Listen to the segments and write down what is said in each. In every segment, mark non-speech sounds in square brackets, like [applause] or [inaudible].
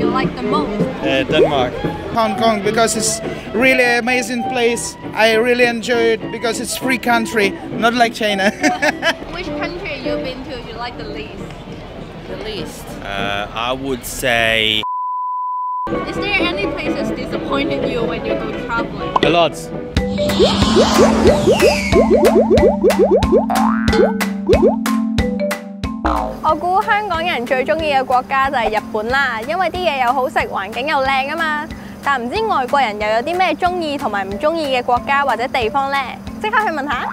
you like the most? Uh, Denmark. Hong Kong because it's really amazing place. I really enjoy it because it's free country, not like China. [laughs] Which country you've been to you like the least? The least. Uh, I would say Is there any places disappointed you when you go traveling? A lot. [laughs] 我估香港人最中意嘅國家就係日本啦，因為啲嘢又好食，環境又靚啊嘛。但唔知外國人又有啲咩中意同埋唔中意嘅國家或者地方呢？即刻去問下。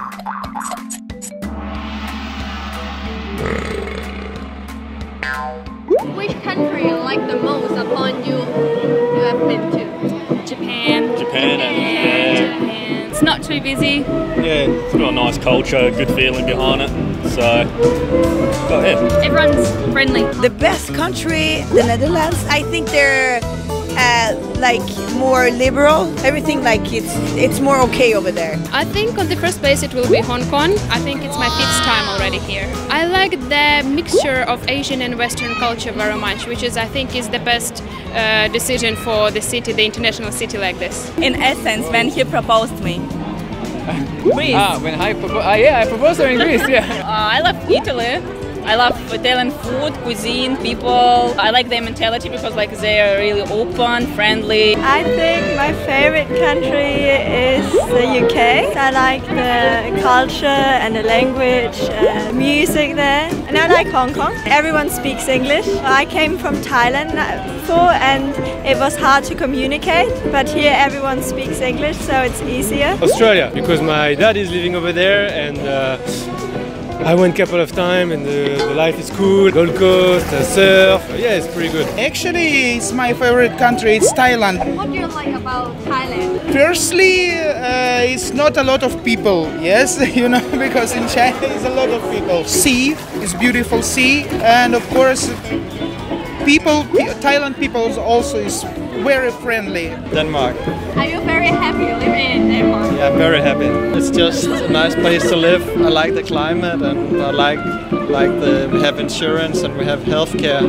Which country you like the most upon you you have been to? Japan. Japan Japan. It's not too busy. yeah, it's got a nice culture, good feeling behind it. So, go ahead. Everyone's friendly. The best country, the Netherlands. I think they're uh, like more liberal. Everything like it's it's more okay over there. I think on the first place it will be Hong Kong. I think it's my fifth time already here. I like the mixture of Asian and Western culture very much, which is I think is the best uh, decision for the city, the international city like this. in essence when he proposed me. Greece. Ah, when I proposed, ah, yeah, I proposed her in Greece, yeah. Uh, I love Italy. I love Italian food, cuisine, people. I like their mentality because like they are really open, friendly. I think my favorite country is the UK. I like the culture and the language, uh, music there. And I like Hong Kong. Everyone speaks English. I came from Thailand before and it was hard to communicate, but here everyone speaks English, so it's easier. Australia, because my dad is living over there and uh, I went a couple of times and the, the life is cool. Gold Coast, uh, surf, yeah, it's pretty good. Actually, it's my favorite country. It's Thailand. What do you like about Thailand? Firstly, uh, it's not a lot of people. Yes, [laughs] you know, because in China it's a lot of people. Sea is beautiful sea, and of course, people, Thailand people also is very friendly. Denmark. Are you very happy living in Denmark? Yeah, I'm very happy. It's just a nice place to live. I like the climate and I like like the we have insurance and we have healthcare,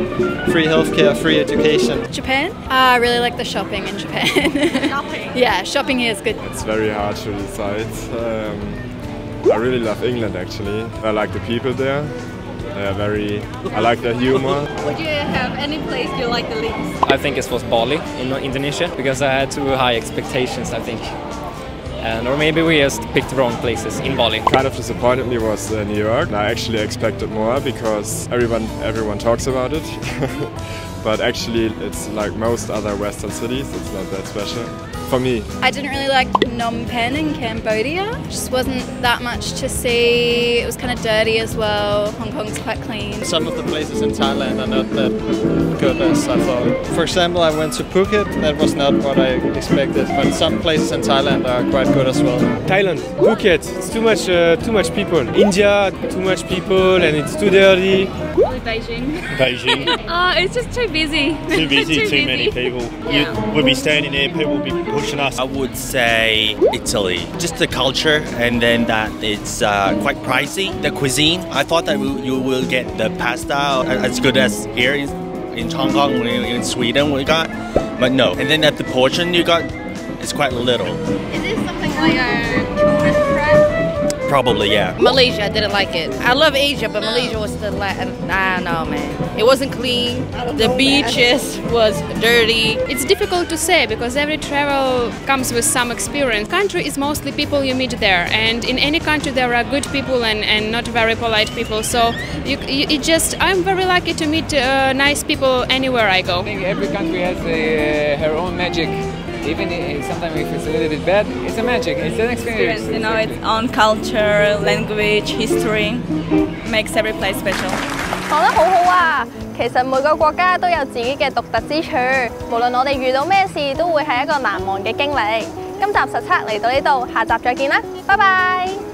free healthcare, free education. Japan? I really like the shopping in Japan. [laughs] Shopping. yeah, shopping here is good. It's very hard to decide. Um, I really love England actually. I like the people there. They are very, I like the humor. Would you have any place you like the least? I think it was Bali in Indonesia because I had too high expectations, I think. And, or maybe we just picked the wrong places in Bali. Kind of disappointed me was uh, New York. I actually expected more because everyone everyone talks about it. [laughs] but actually it's like most other western cities, it's not that special. For me, I didn't really like Phnom Penh in Cambodia. Just wasn't that much to see. It was kind of dirty as well. Hong Kong's quite clean. Some of the places in Thailand are not that good as I thought. For example, I went to Phuket. That was not what I expected, but some places in Thailand are quite good as well. Thailand, Phuket. It's too much, uh, too much people. India, too much people, and it's too dirty. Probably Beijing. Beijing. [laughs] Oh, it's just too busy. Too busy, too, many people. Yeah. You would be standing there, people would be pushing us. I would say Italy. Just the culture, and then that it's uh, quite pricey. The cuisine. I thought that we- you will get the pasta as good as here in, in Hong Kong, in Sweden we got, but no. And then at the portion you got, it's quite little. Is this something like a tourist trap? Probably, yeah. Malaysia, I didn't like it. I love Asia, but Malaysia was the la- I don't know, man. It wasn't clean. The beaches was dirty. It's difficult to say because every travel comes with some experience. Country is mostly people you meet there, and in any country there are good people and, and not very polite people. So you, you it just I'm very lucky to meet uh, nice people anywhere I go. I think every country has a, her own magic Even i- sometimes if it's a little bit bad, it's a magic. It's an experience. You know, its own culture, language, history makes every place special. 讲得好好啊！其实每个国家都有自己嘅独特之处，无论我哋遇到咩事，都会系一个难忘嘅经历。今集实测嚟到呢度，下集再见啦，拜拜。